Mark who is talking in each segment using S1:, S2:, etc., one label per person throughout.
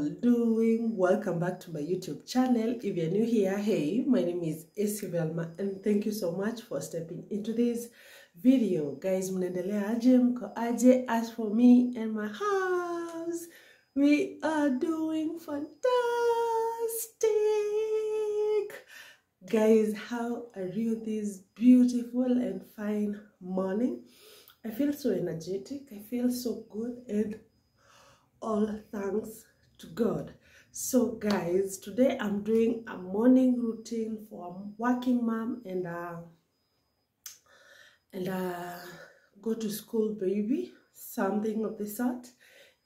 S1: all doing? Welcome back to my YouTube channel. If you're new here, hey, my name is Essy Velma and thank you so much for stepping into this video. Guys, mnaendelea aje? Mko aje? As for me and my house, we are doing fantastic. Guys, how are you this beautiful and fine morning? I feel so energetic. I feel so good and all thanks to God. So guys, today I'm doing a morning routine for a working mom and a and a go to school baby, something of the sort.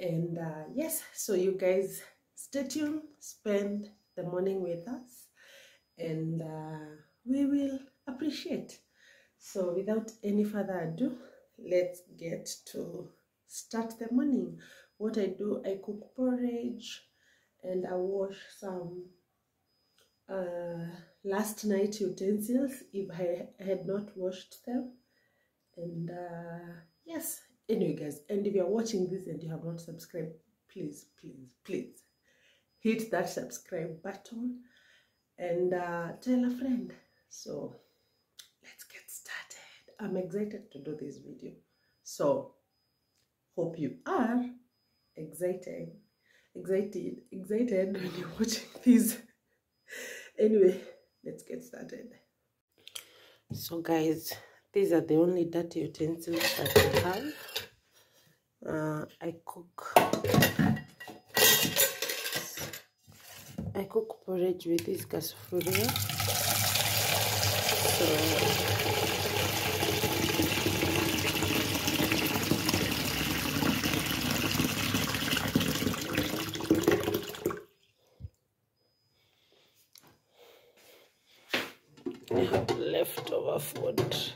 S1: And uh, yes, so you guys stay tuned, spend the morning with us, and uh, we will appreciate. So without any further ado, let's get to start the morning. What I do, I cook porridge and I wash some uh, last night utensils if I had not washed them. And uh, yes, anyway, guys, and if you're watching this and you have not subscribed, please, please, please hit that subscribe button and uh, tell a friend. So let's get started. I'm excited to do this video. So hope you are excited, excited, excited when you're watching this. Anyway, let's get started. So guys, these are the only dirty utensils that I have. Uh, I cook I cook porridge with this kasufuria. So Oktoberfund.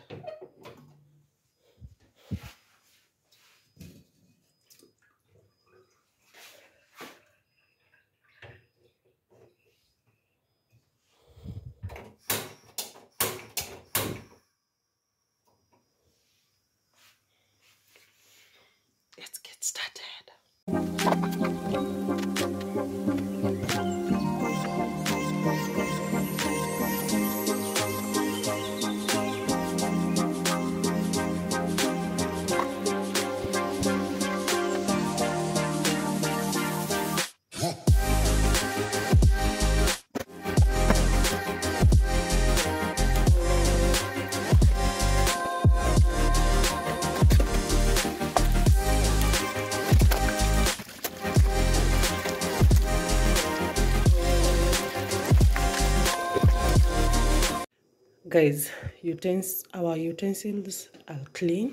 S1: Guys utens our utensils are clean.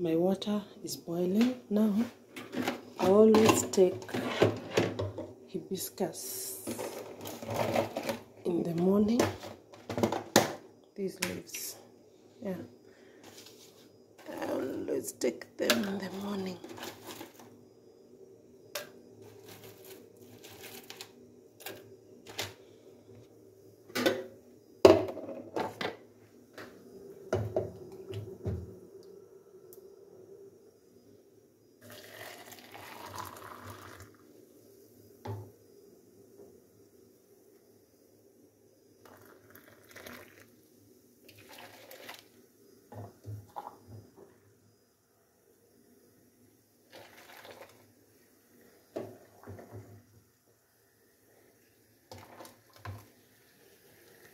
S1: My water is boiling now. I always take hibiscus in the morning. These leaves yeah. I always take them in the morning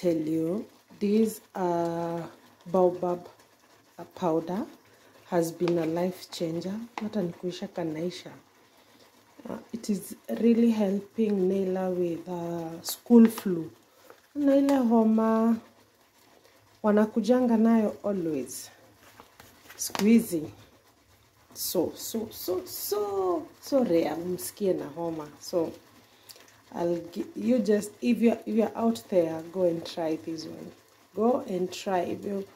S1: tell you this uh, baobab uh, powder has been a life changer hata nikuisha kanaisha uh, it is really helping Naila with uh, school flu. Na ile homa wanakujanga nayo always. Hizi so so so so so rare. Umsikie na homa. So I'll give you just if you're if you're out there go and try this one. Go and try if you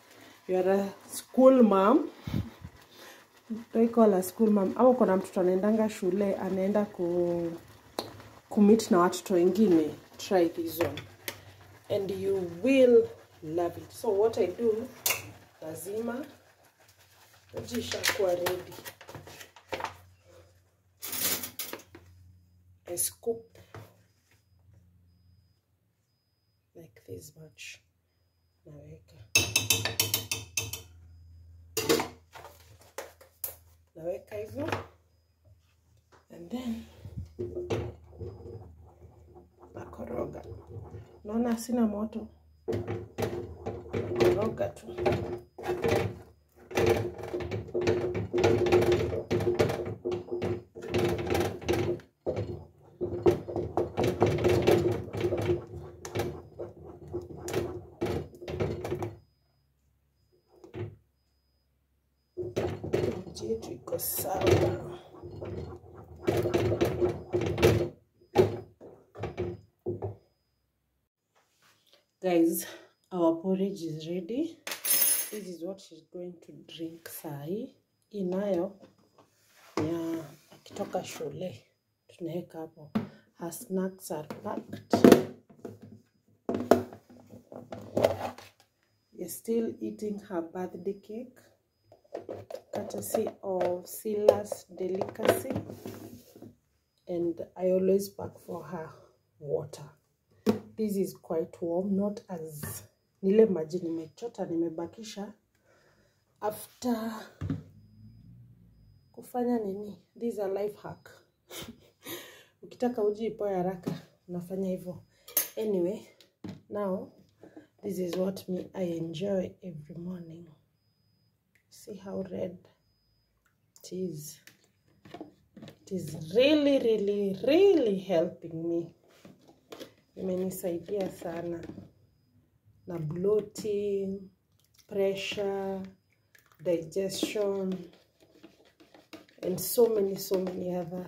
S1: you're a school mom. They call a school mom? Au kuna mtoto anaendanga shule anaenda ku kumit na watoto wengine. Try this one. And you will love it. So what i do lazima jishakuwa ready. I scoop this much. Naweka naweka hivyo and then nakoroga naona sina moto. Nakoroga tu Maji yetu iko sawa. Guys, our porridge is ready. This is what she's going to drink sahi. Inayo ya akitoka shule tunaweka hapo. Her snacks are packed. You're still eating her birthday cake. Courtesy of Silas Delicacy. And I always pack for her water. This is quite warm, not as nile maji nimechota nimebakisha after kufanya nini. This is a life hack. Ukitaka uji ipoe haraka unafanya hivyo. Anyway, now this is what me I enjoy every morning. See how red it is. It is really really really helping me. Imenisaidia sana. Na bloating pressure digestion and so many so many other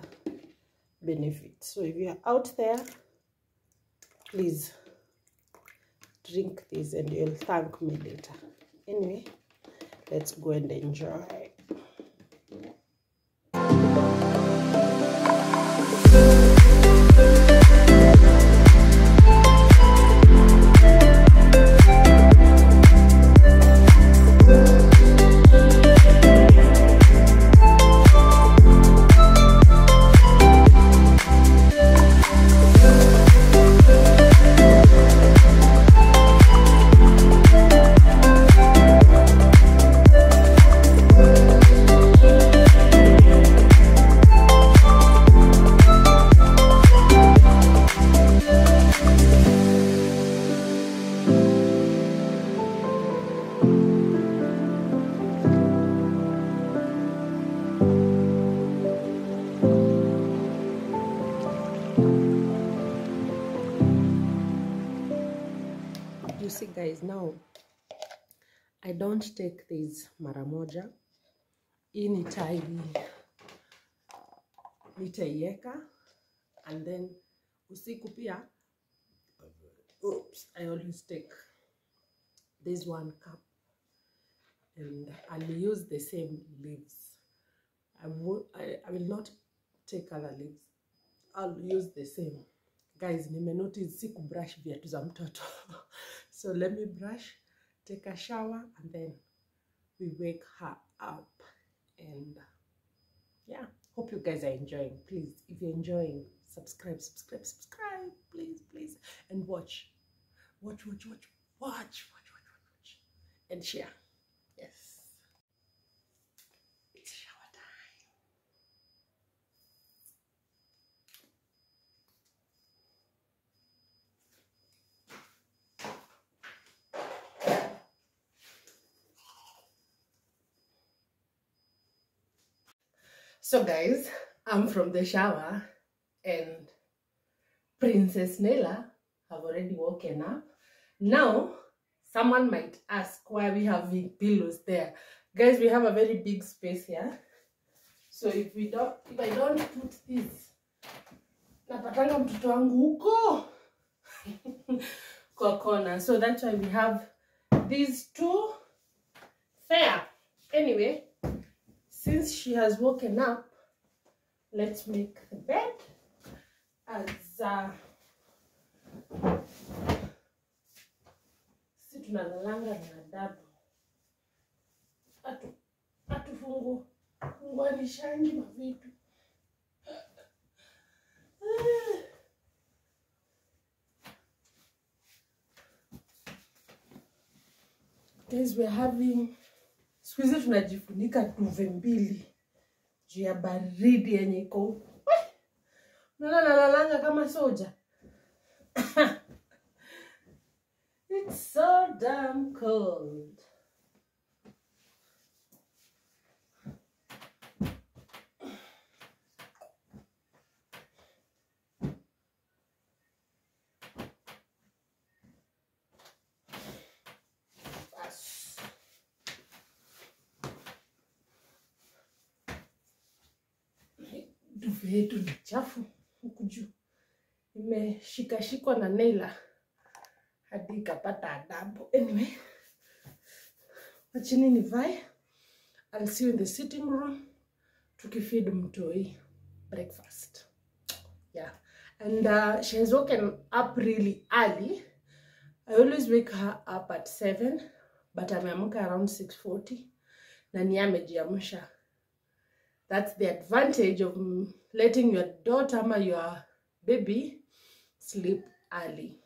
S1: benefits. So if you're out there please drink this and you'll thank me later. Anyway let's go and enjoy. I don't take this mara moja. Hii nitai nitaiweka and then usiku pia oops i always take this one cup and i'll use the same leaves. I will I, I will not take other leaves. I'll use the same. Guys nimenotice si kubrush viatu za mtoto. So let me brush take a shower and then we wake her up. And yeah hope you guys are enjoying. Please if you're enjoying subscribe subscribe subscribe. Please please. And watch watch watch watch watch watch watch watch, watch. and share So, guys, I'm from the shower, and Princess Nella have already woken up. Now, someone might ask why we have big pillows there. Guys, we have a very big space here. So if we don't, if I don't put this, napatanga mtoto wangu huko kwa kona. So that's why we have these two fair. Anyway, since she has woken up, let's make the bed. As uh, si tunalalanga na adabu atu atufungu funguanishangi mavitu Guys, we're having siku hizi tunajifunika tuve mbili juu ya baridi yenye iko huku. Nalalanga kama soja. It's so damn cold. Duve yetu ni chafu huku juu, imeshikashikwa na Naila hadi ikapata adabu. Anyway, wachini nivae. I'll see you in the sitting room tukifeed mtoi breakfast. Yeah, and uh, she has woken up really early. I always wake her up at 7 but ameamka around 6:40 na ni yeye amejiamsha. That's the advantage of letting your daughter or your baby sleep early.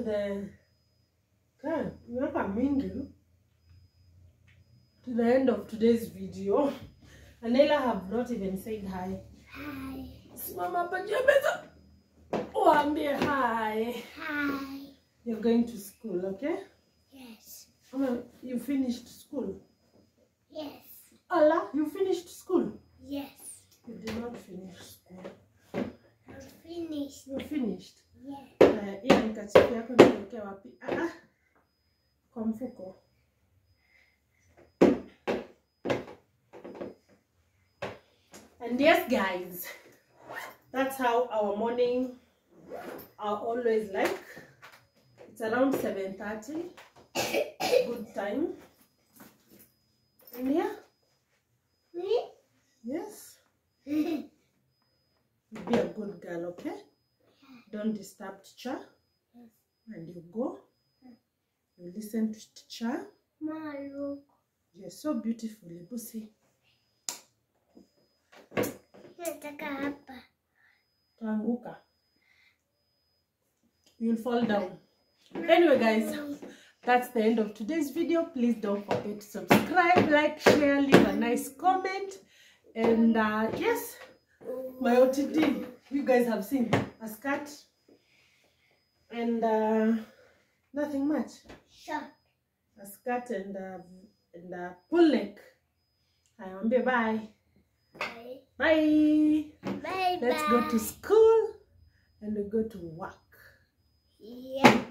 S1: To the God, miaka mingi to the end of today's video. Anela have not even said hi.
S2: Hi.
S1: Simama hapa juu ya meza. Waambie hi.
S2: Hi.
S1: You're going to school, okay?
S2: Yes.
S1: You finished school.
S2: Yes.
S1: Allah, you finished school.
S2: Yes.
S1: You did not finish school.
S2: I'm finished.
S1: You finished. Uh, hiyo ni kachipi yako niwekea wapi? Ah, ah. Kwa mfuko. And yes, guys, that's how our morning are always like. It's around 7.30. Good time. Yeah,
S2: Me?
S1: yes. Be a good girl, okay? Don't disturb teacher. And you go. You listen to teacher.
S2: Mama, look.
S1: You're so beautiful, Ibusi.
S2: Nataka hapa.
S1: Taanguka. You'll fall down. Anyway, guys, that's the end of today's video. Please don't forget to subscribe, like, share, leave a nice comment. And uh, yes, my OTD, you guys have seen a skirt and uh, nothing much.
S2: Shut.
S1: A skirt and uh, and a full neck. I want bye bye.
S2: Bye.
S1: Bye.
S2: Bye.
S1: Let's go to school and we go to work.
S2: Yeah.